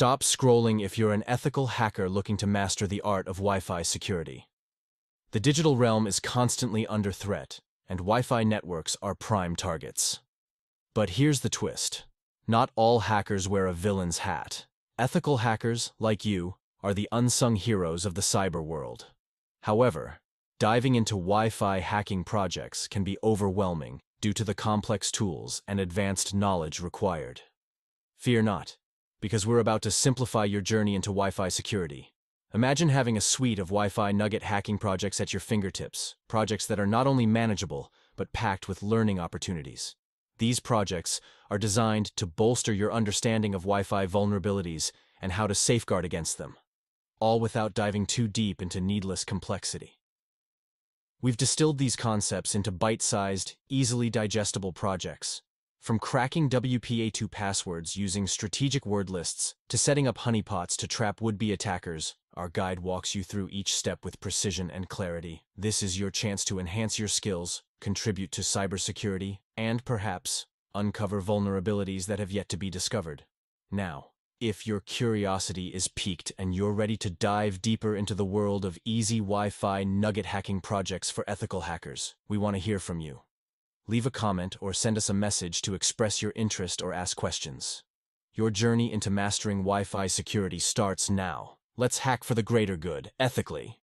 Stop scrolling if you're an ethical hacker looking to master the art of Wi-Fi security. The digital realm is constantly under threat, and Wi-Fi networks are prime targets. But here's the twist. Not all hackers wear a villain's hat. Ethical hackers, like you, are the unsung heroes of the cyber world. However, diving into Wi-Fi hacking projects can be overwhelming due to the complex tools and advanced knowledge required. Fear not, because we're about to simplify your journey into Wi-Fi security. Imagine having a suite of Wi-Fi nugget hacking projects at your fingertips, projects that are not only manageable, but packed with learning opportunities. These projects are designed to bolster your understanding of Wi-Fi vulnerabilities and how to safeguard against them, all without diving too deep into needless complexity. We've distilled these concepts into bite-sized, easily digestible projects, from cracking WPA2 passwords using strategic word lists to setting up honeypots to trap would-be attackers, our guide walks you through each step with precision and clarity. This is your chance to enhance your skills, contribute to cybersecurity, and perhaps uncover vulnerabilities that have yet to be discovered. Now, if your curiosity is piqued and you're ready to dive deeper into the world of easy Wi-Fi nugget hacking projects for ethical hackers, we want to hear from you. Leave a comment or send us a message to express your interest or ask questions. Your journey into mastering Wi-Fi security starts now. Let's hack for the greater good, ethically.